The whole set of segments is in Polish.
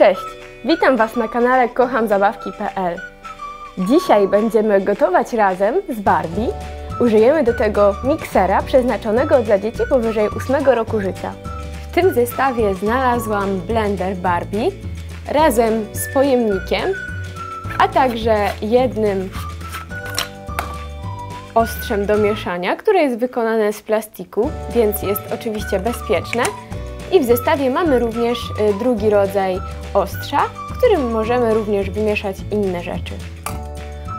Cześć! Witam Was na kanale kochamzabawki.pl Dzisiaj będziemy gotować razem z Barbie. Użyjemy do tego miksera przeznaczonego dla dzieci powyżej 8 roku życia. W tym zestawie znalazłam blender Barbie razem z pojemnikiem, a także jednym ostrzem do mieszania, które jest wykonane z plastiku, więc jest oczywiście bezpieczne. I w zestawie mamy również y, drugi rodzaj ostrza, którym możemy również wymieszać inne rzeczy.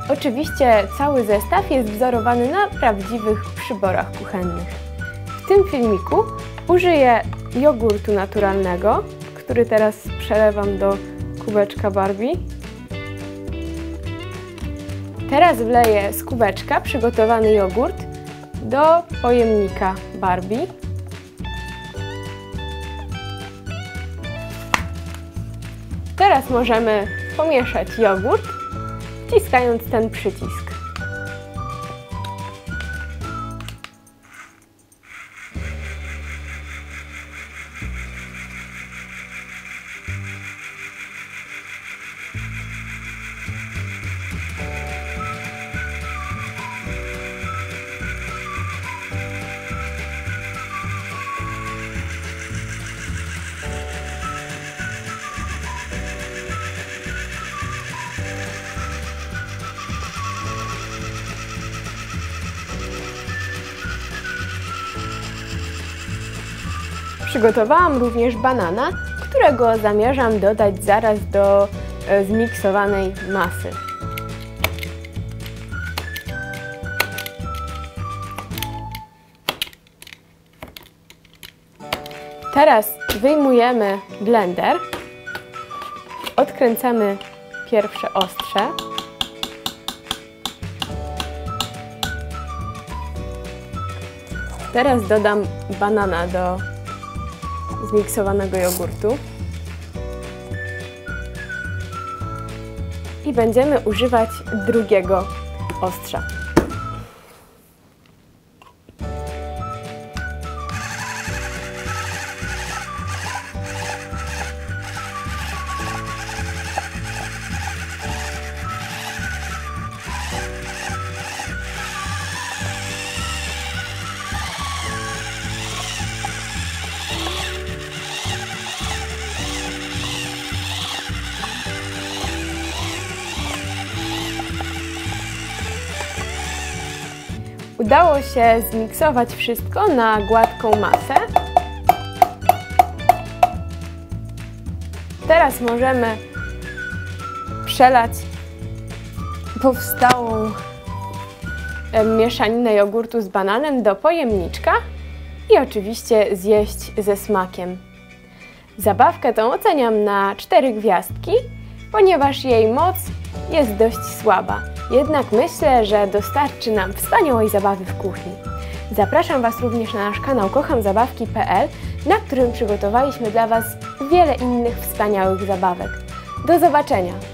Oczywiście cały zestaw jest wzorowany na prawdziwych przyborach kuchennych. W tym filmiku użyję jogurtu naturalnego, który teraz przelewam do kubeczka Barbie. Teraz wleję z kubeczka przygotowany jogurt do pojemnika Barbie. Teraz możemy pomieszać jogurt, wciskając ten przycisk. Przygotowałam również banana, którego zamierzam dodać zaraz do e, zmiksowanej masy. Teraz wyjmujemy blender, odkręcamy pierwsze ostrze. Teraz dodam banana do zmiksowanego jogurtu. I będziemy używać drugiego ostrza. Udało się zmiksować wszystko na gładką masę. Teraz możemy przelać powstałą mieszaninę jogurtu z bananem do pojemniczka i oczywiście zjeść ze smakiem. Zabawkę tą oceniam na 4 gwiazdki, ponieważ jej moc jest dość słaba. Jednak myślę, że dostarczy nam wspaniałej zabawy w kuchni. Zapraszam Was również na nasz kanał kochamzabawki.pl, na którym przygotowaliśmy dla Was wiele innych wspaniałych zabawek. Do zobaczenia!